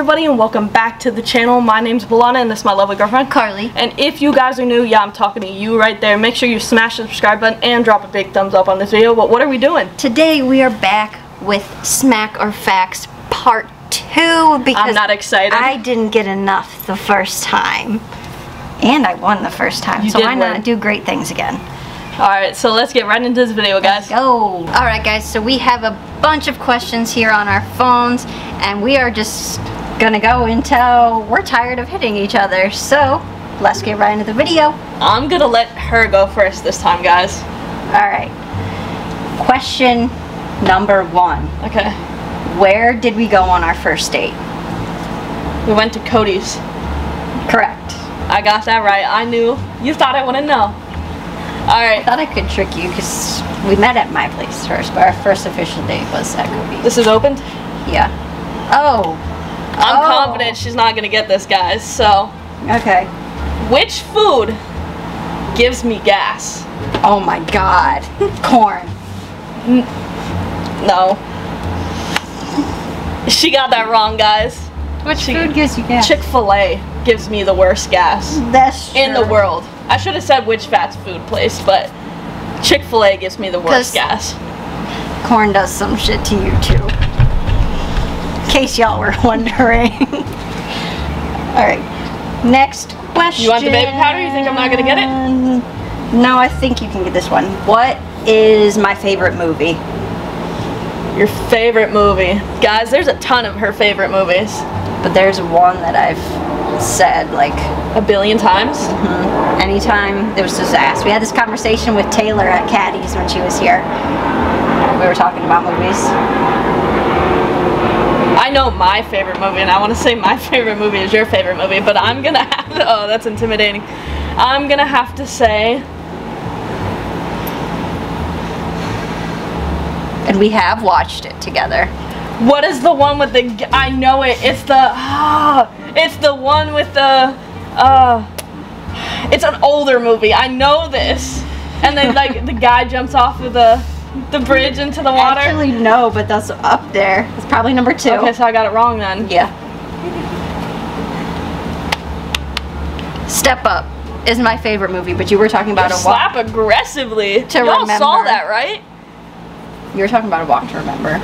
everybody and welcome back to the channel. My name's Belana and this is my lovely girlfriend Carly. And if you guys are new, yeah I'm talking to you right there. Make sure you smash the subscribe button and drop a big thumbs up on this video. But what are we doing? Today we are back with Smack or Facts Part 2 because I'm not excited. I didn't get enough the first time. And I won the first time, You so why win. not do great things again? Alright, so let's get right into this video guys. Go! Alright guys, so we have a bunch of questions here on our phones and we are just gonna go until we're tired of hitting each other. So, let's get right into the video. I'm gonna let her go first this time guys. Alright. Question number one. Okay. Where did we go on our first date? We went to Cody's. Correct. I got that right. I knew. You thought I wouldn't know. All right. I thought I could trick you because we met at my place first, but our first official date was at Cody's. This is opened. Yeah. Oh. I'm Oh. confident she's not gonna get this guys. So, Okay. which food gives me gas? Oh my god. Corn. No. She got that wrong, guys. Which She- food gives you gas? Chick-fil-A gives me the worst gas That's in the world. I should have said which fast food place, but Chick-fil-A gives me the worst gas. Corn does some shit to you too. In case y'all were wondering. Alright. Next question. You want the baby powder? You think I'm not gonna get it? No, I think you can get this one. What is my favorite movie? Your favorite movie. Guys, there's a ton of her favorite movies. But there's one that I've said like A billion times. Mm-hmm. anytime there was just asked. We had this conversation with Taylor at Caddy's when she was here. We were talking about movies. I know my favorite movie, and I want to say my favorite movie is your favorite movie, but I'm gonna have to, oh, that's intimidating. I'm gonna have to say, And we have watched it together. what is the one with the, I know it, it's the, ah, it's the one with the, uh, it's an older movie, I know this. And then, like, the guy jumps off of the, the bridge into the water. Actually, no, but that's up there. It's probably number two. okay, so I got it wrong then. Yeah. Step Up is my favorite movie, but you were talking about a walk. slap aggressively. To Y'all saw that, right? You were talking about a walk to remember.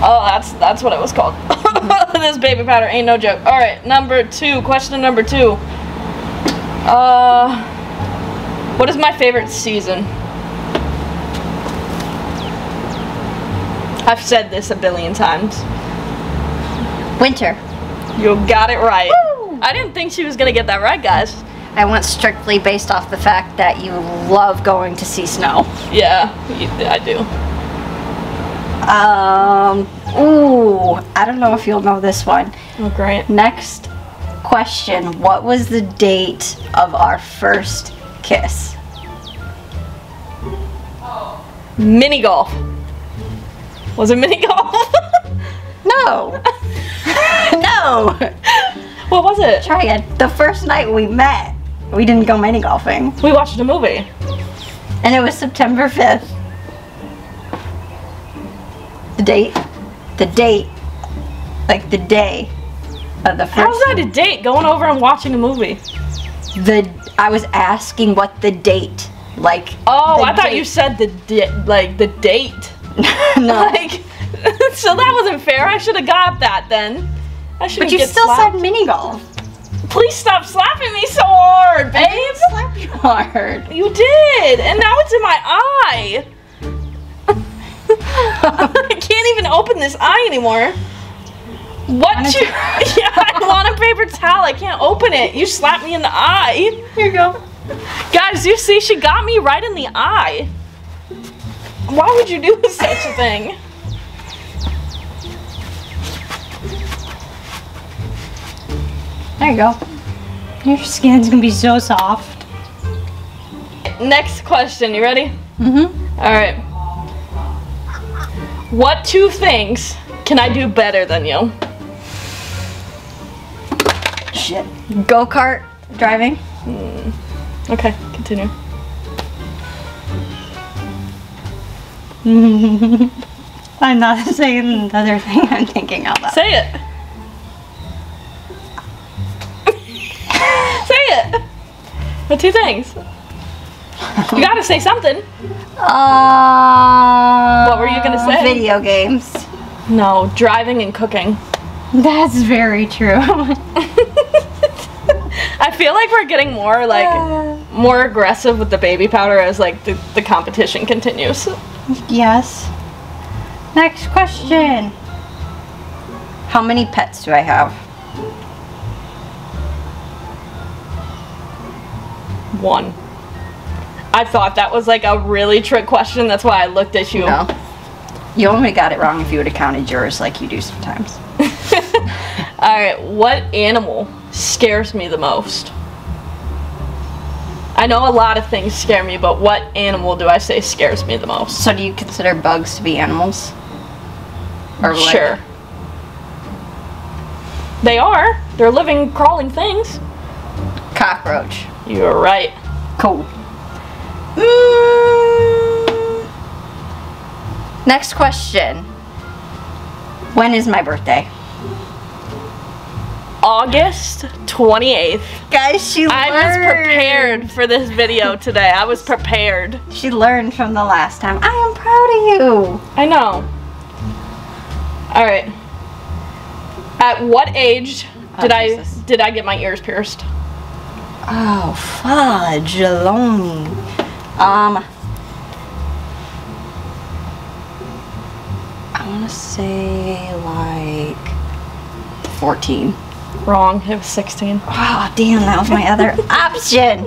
Oh, that's that's what it was called. this baby powder ain't no joke. All right, number two. Question number two. Uh, what is my favorite season? I've said this a billion times. Winter. You got it right. Woo! I didn't think she was gonna get that right, guys. I went strictly based off the fact that you love going to see snow. Yeah, I do. Um, ooh, I don't know if you'll know this one. Oh, great. Next question. What was the date of our first kiss? Mini golf. Was it mini golf? No. no. what was it? Try again. The first night we met, we didn't go mini golfing. We watched a movie. And it was September 5th. The date, the date, like the day of the first. How's that a date? Going over and watching a movie. The I was asking what the date, like. Oh, I thought date- you said the di- like the date. no. Like, so that wasn't fair. I should have got that then. I should. but you still slapped. said mini golf. Please stop slapping me so hard, I didn't babe. slap you hard. You did, and now it's in my eye. I can't even open this eye anymore. What you? yeah, I want a paper towel. I can't open it. You slapped me in the eye. Here you go. Guys, you see, she got me right in the eye. Why would you do such a thing? There you go. Your skin's gonna be so soft. Next question. You ready? Mm-hmm. All right. What two things can I do better than you? Shit. Go kart driving. Okay, continue. I'm not saying another thing I'm thinking out loud. Say it. say it. The two things. You gotta say something. Uh, what were you gonna say? Video games. No, driving and cooking. That's very true. I feel like we're getting more like uh. more aggressive with the baby powder as like the, the competition continues yes. Next question. How many pets do I have? One. I thought that was like a really trick question. That's why I looked at you. No. You only got it wrong if you would have counted yours like you do sometimes. All right, what animal scares me the most? I know a lot of things scare me, but what animal do I say scares me the most? So do you consider bugs to be animals? Or like- Sure. They are. They're living, crawling things. Cockroach. You're right. Cool. Mm. Next question. When is my birthday? August 28th. Guys, she learned. I was prepared for this video today. I was prepared. She learned from the last time. I am proud of you. I know. All right. At what age Oh, did I did I get my ears pierced? Oh, fudge alone. Um, I want to say like 14. Wrong. It was 16. Oh, damn, that was my other option.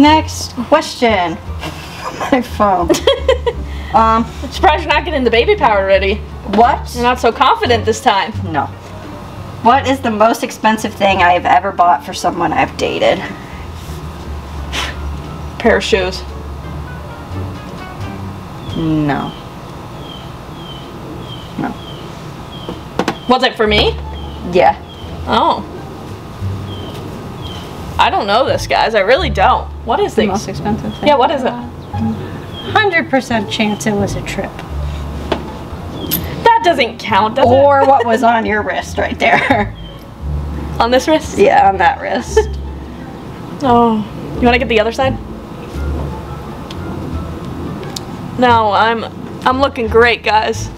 Next question. My phone. Um, Surprised you're not getting the baby powder ready. what? You're not so confident this time. No. What is the most expensive thing I've ever bought for someone I've dated? Pair of shoes. No. Was it for me? Yeah. Oh. I don't know this, guys. I really don't. What is The this? most expensive thing. Yeah, what is it? Hundred percent chance it was a trip. That doesn't count, does Or what was on your wrist right there? On this wrist? yeah, on that wrist. Oh. You want to get the other side? No, I'm I'm looking great, guys.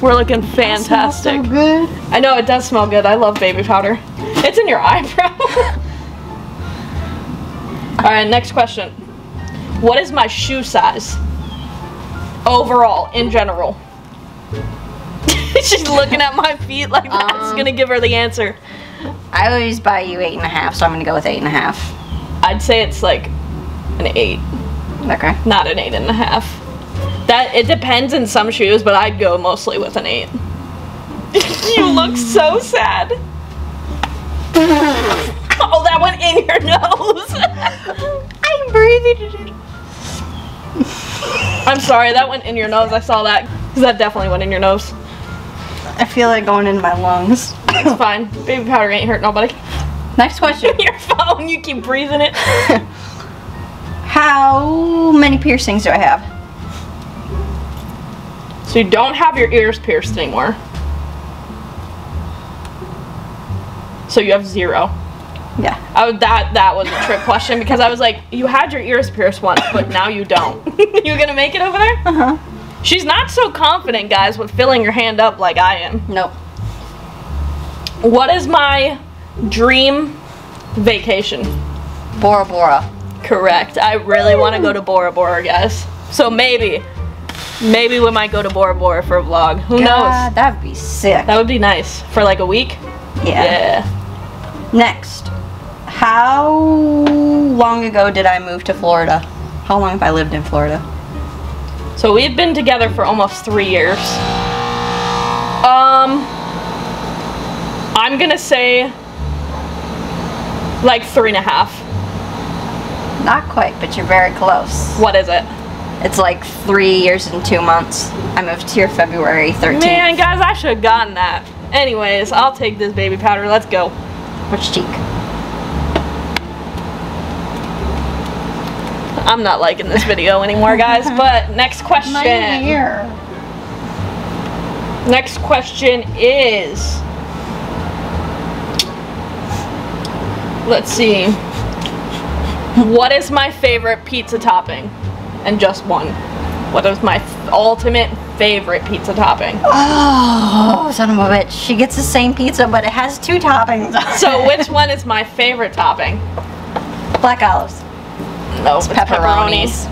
We're looking fantastic. good. I know it does smell good. I love baby powder. It's in your eyebrow. All right, next question. What is my shoe size? Overall, in general. She's looking at my feet like that's Um. gonna give her the answer. I always buy you eight and a half, so I'm gonna go with eight and a half. I'd say it's like an eight, Okay. not an eight and a half. That it depends in some shoes, but I'd go mostly with an eight. you look so sad. oh, that went in your nose. I'm breathing. I'm sorry, that went in your nose. I saw that. 'Cause That definitely went in your nose. I feel like going in my lungs. It's fine. Baby powder ain't hurt nobody. Next question. your phone, you keep breathing it. How many piercings do I have? So you don't have your ears pierced anymore. So you have zero. Yeah. Oh, that that was a trick question because I was like, you had your ears pierced once, but now you don't. you gonna make it over there? Uh huh. She's not so confident, guys, with filling your hand up like I am. Nope. What is my dream vacation? Bora Bora. Correct. I really want to go to Bora Bora, guys. So maybe, maybe we might go to Bora Bora for a vlog. Who God, knows? that'd be sick. That would be nice for like a week. yeah. Yeah. Next. How long ago did I move to Florida? How long have I lived in Florida? So we've been together for almost three years. Um, I'm gonna say like three and a half. Not quite, but you're very close. What is it? It's like three years and two months. I moved here February 13th. Man, guys, I should have gotten that. Anyways, I'll take this baby powder. Let's go. Which cheek? I'm not liking this video anymore, guys. But next question. here. Next question is Let's see. What is my favorite pizza topping? And just one. What is my f- ultimate favorite pizza topping? Oh, son of a bitch. She gets the same pizza, but it has two toppings. So which one is my favorite topping? Black olives. No, it's pepperonis. pepperonis.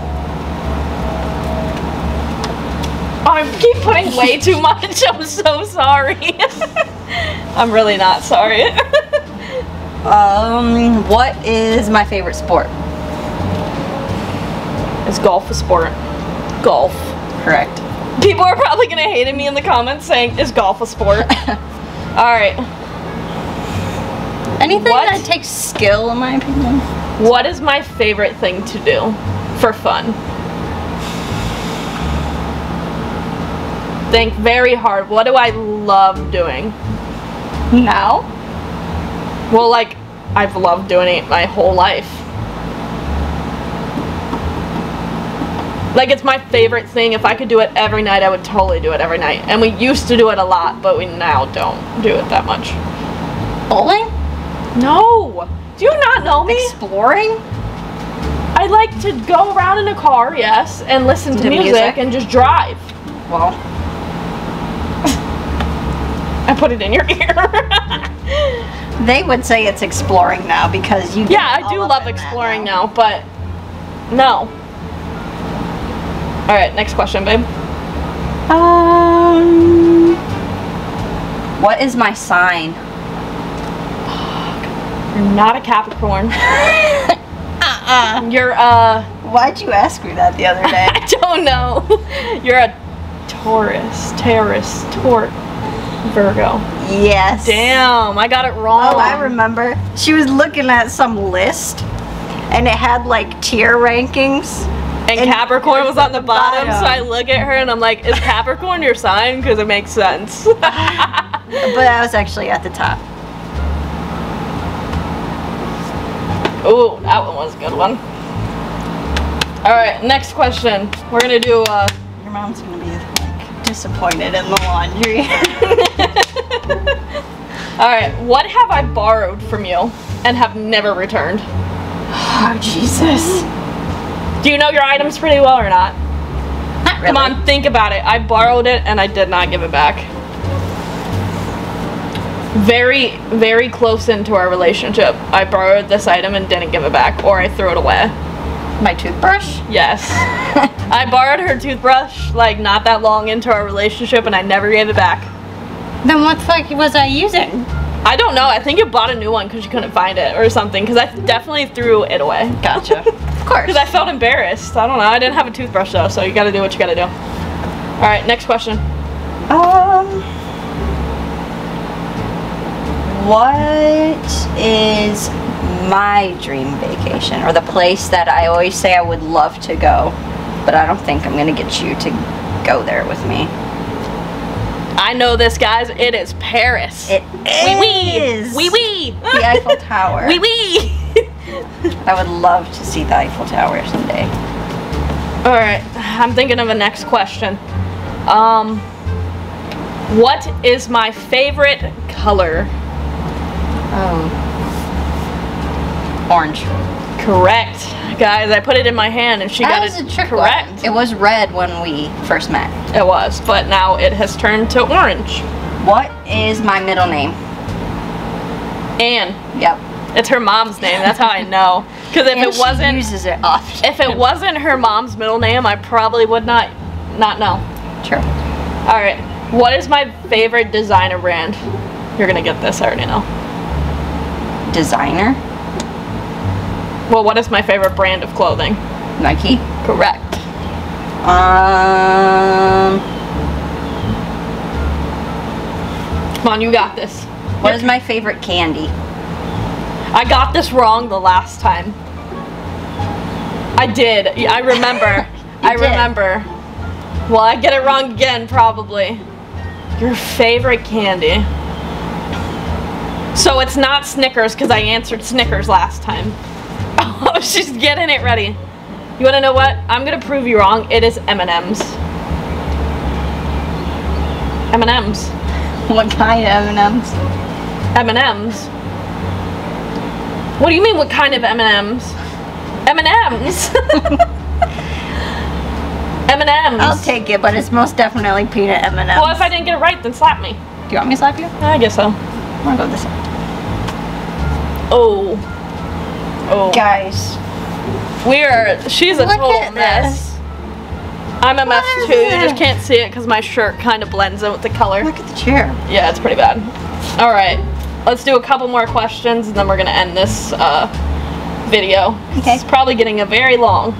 Oh, I keep putting way too much. I'm so sorry. I'm really not sorry. Um, what is my favorite sport? Is golf a sport? Golf. Correct. People are probably gonna hate me in the comments saying, "Is golf a sport?" All right. Anything What? that takes skill, in my opinion. What is my favorite thing to do for fun? Think very hard. What do I love doing? Now? Well, like, I've loved doing it my whole life. Like, it's my favorite thing. If I could do it every night, I would totally do it every night. And we used to do it a lot, but we now don't do it that much. Bowling? No! Do you not know me? Exploring? I like to go around in a car, yes, and listen to To music, music? and just drive. Well, I put it in your ear. they would say it's exploring now because you. yeah, I do love exploring now, but no. All right, next question, babe. Um. What is my sign? You're not a Capricorn. Uh-uh. You're uh, Why'd you ask me that the other day? I don't know. You're a Taurus, Taurus, Taur, Virgo. yes. Damn, I got it wrong. Oh, I remember. She was looking at some list, and it had like tier rankings. And, And Capricorn was on the bottom, so. I look at her and I'm like, is Capricorn your sign? Because it makes sense. But I was actually at the top. Ooh, that one was a good one. Alright, next question. We're gonna do, uh, Your mom's gonna be like disappointed in the laundry. alright, what have I borrowed from you and have never returned? oh Jesus. Do you know your items pretty well or not? Not really. Come on, think about it. I borrowed it and I did not give it back. Very, very close into our relationship. I borrowed this item and didn't give it back, or I threw it away. My toothbrush. Yes. I borrowed her toothbrush like not that long into our relationship and I never gave it back. Then what the fuck was I using? I don't know. I think you bought a new one because you couldn't find it or something. Because I definitely threw it away. Gotcha. of course. Because I felt embarrassed. I don't know. I didn't have a toothbrush though, so you got to do what you got to do. All right, next question. Um. What is my dream vacation or the place that I always say I would love to go, but I don't think I'm gonna get you to go there with me? I know this, guys. It is Paris. It is. Wee wee. Wee wee. the Eiffel Tower. Wee wee. I would love to see the Eiffel Tower someday. All right, I'm thinking of a next question. Um, what is my favorite color? Oh. Orange. Correct, guys. I put it in my hand and she That got was it a trick correct. one. It was red when we first met. It was, but now it has turned to orange. What is my middle name? Anne. Yep. It's her mom's name. That's how I know. Because if And it wasn't, uses it often. if it wasn't her mom's middle name, I probably would not, not know. True. All right. What is my favorite designer brand? You're gonna get this. I already know. Designer. Well, what is my favorite brand of clothing? Nike. Correct. Um. Come on, you got this. What is my favorite candy? I got this wrong the last time. I did. I remember. I did. remember. Well, I get it wrong again, probably. Your favorite candy. So it's not Snickers because I answered Snickers last time. Oh, she's getting it ready. You want to know what? I'm gonna prove you wrong. It is M&M's. M&M's. What kind of M&M's? M&M's. What do you mean? What kind of M and M's? M and M's. M and M's. I'll take it, but it's most definitely peanut M&Ms. Well, if I didn't get it right, then slap me. Do you want me to slap you? I guess so. I'm gonna go this way. Oh. Oh. Guys, We're. She's a Look total mess. I'm a mess too. You just can't see it because my shirt kind of blends in with the color. look at the chair. Yeah, it's pretty bad. All right, let's do a couple more questions and then we're gonna end this uh, video. Okay. It's probably getting a very long,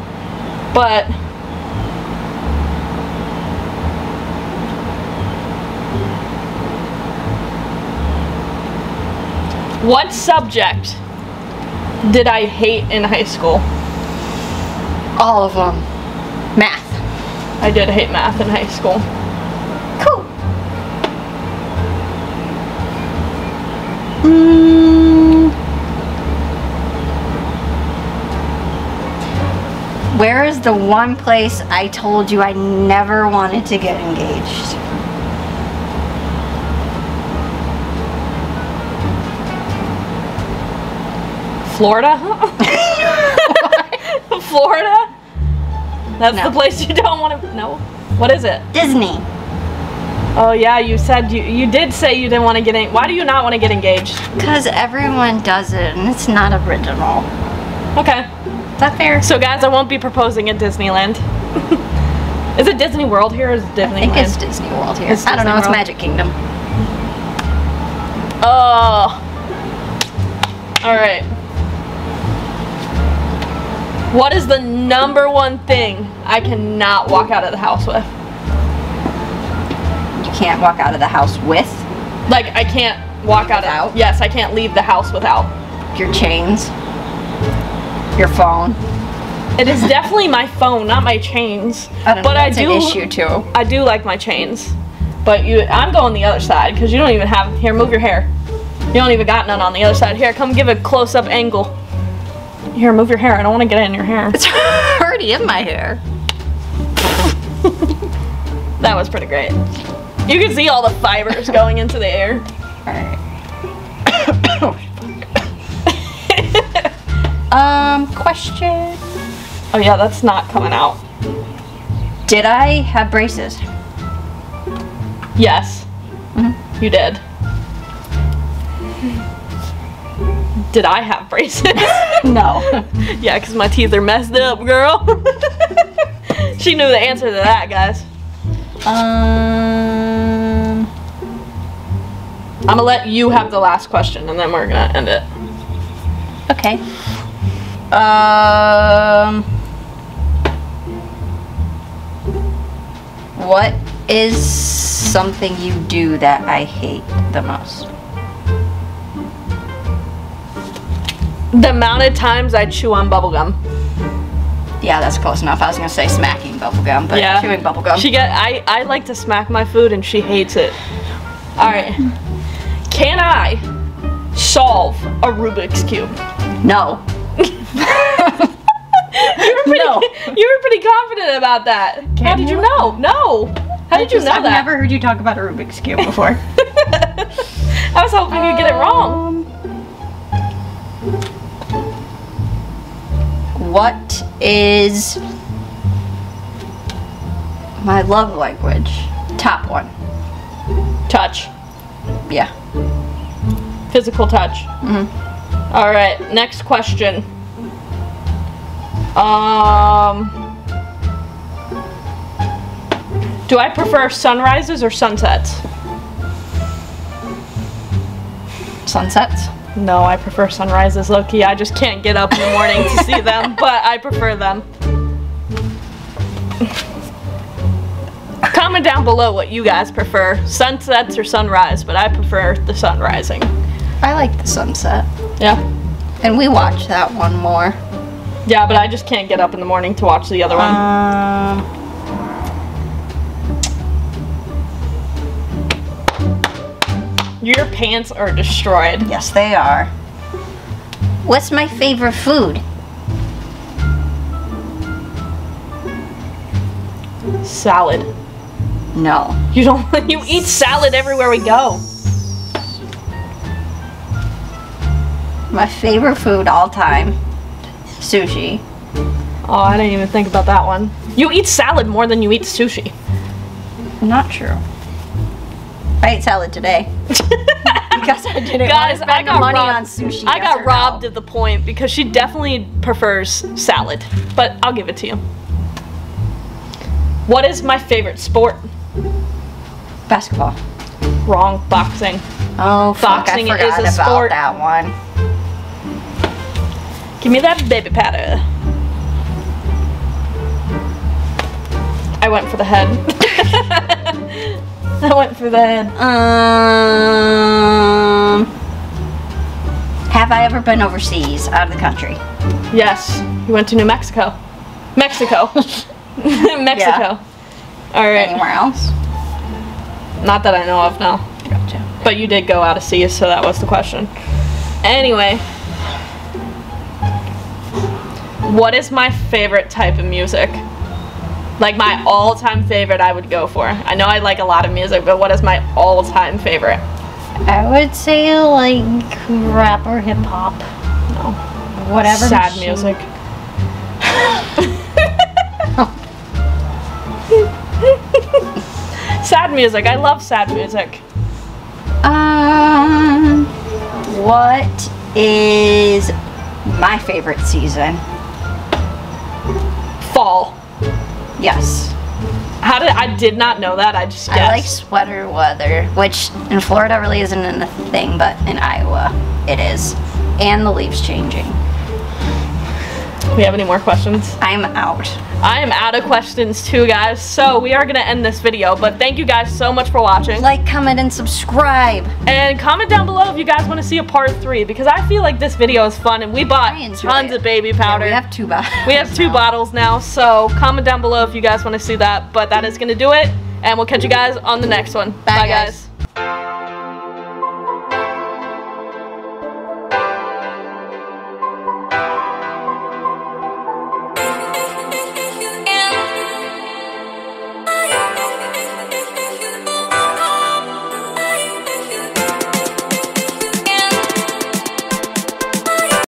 but what subject did I hate in high school? All of them. Math. I did hate math in high school. Mm. Where is the one place I told you I never wanted to get engaged? Florida? Florida? That's No. the place you don't want to. No. What is it? Disney. Oh yeah, you said you you did say you didn't want to get in. Why do you not want to get engaged? Because everyone does it and it's not original. Okay. Is that fair? So guys, I won't be proposing at Disneyland. is it Disney World here or is it Disneyland? I think it's Disney World here. It's I don't Disney know, it's World. Magic Kingdom. Oh. All right. What is the number one thing I cannot walk out of the house with? Can't walk out of the house with Like I can't walk out Without? of. Yes, I can't leave the house without. your chains, your phone. It is definitely my phone, not my chains. I don't but know, I do. an issue too. I do like my chains. But you, I'm going the other side because you don't even have. Here, move your hair. You don't even got none on the other side. Here, come give a close-up angle. Here, move your hair. I don't want to get in your hair. It's already in my hair. That was pretty great. You can see all the fibers going into the air. Alright. um, question. Oh yeah, that's not coming out. Did I have braces? Yes, Mhm. you did. Did I have braces? No. yeah, because my teeth are messed up, girl. she knew the answer to that, guys. um, I'm gonna let you have the last question and then we're gonna end it. okay. Um, what is something you do that I hate the most? The amount of times I chew on bubblegum. Yeah, that's close enough. I was gonna say smacking bubblegum, but Yeah. chewing bubblegum. She get I, I like to smack my food and she hates it. Alright. Can I solve a Rubik's Cube? no. You were pretty, No. you were pretty confident about that. How did you you? know? No. How did you know I've that? never heard you talk about a Rubik's Cube before. I was hoping you'd get it wrong. Um, what is my love language? Top one. Touch. Yeah. Physical touch. Mhm. All right, next question. Um Do I prefer sunrises or sunsets? Sunsets. No, I prefer sunrises, Loki. I just can't get up in the morning to see them, but I prefer them. Comment down below what you guys prefer, sunsets or sunrise, but I prefer the sun rising. I like the sunset. Yeah. And we watch that one more. Yeah, but I just can't get up in the morning to watch the other one. Um, Your pants are destroyed. yes, they are. What's my favorite food? Salad. No. You don't you eat salad everywhere we go. My favorite food all time. Sushi. Oh, I didn't even think about that one. You eat salad more than you eat sushi. Not true. I ate salad today. because I didn't Guys, want to I spend got money robbed. on sushi. I got robbed no? at the point because she definitely prefers salad, but I'll give it to you. What is my favorite sport? Basketball. Wrong, boxing. Oh, fuck, Boxing I is a sport. that one. Give me that baby powder. I went for the head. I went for the head. Um, have I ever been overseas, out of the country? Yes, you went to New Mexico. Mexico. Mexico. All right. Anywhere else? Not that I know of, no. Gotcha. But you did go out of sea, so that was the question. Anyway, what is my favorite type of music? Like my all-time favorite, I would go for. I know I like a lot of music, but what is my all-time favorite? I would say like rap or hip hop. No, Whatever. sad music. Sad music. I love sad music. Um, what is my favorite season? Fall. Yes. How did I did not know that? I just guessed. I like sweater weather, which in Florida really isn't a thing, but in Iowa it is. And the leaves changing. We have any more questions? I'm out. I am out of questions too, guys. So we are gonna end this video. But thank you guys so much for watching. Like, comment, and subscribe. And comment down below if you guys want to see a part three because I feel like this video is fun and we bought tons it. of baby Yeah, powder. we have two bottles. We have two now. bottles now. So comment down below if you guys want to see that. But that is gonna do it. And we'll catch you guys on the next one. Bye, Bye guys. guys.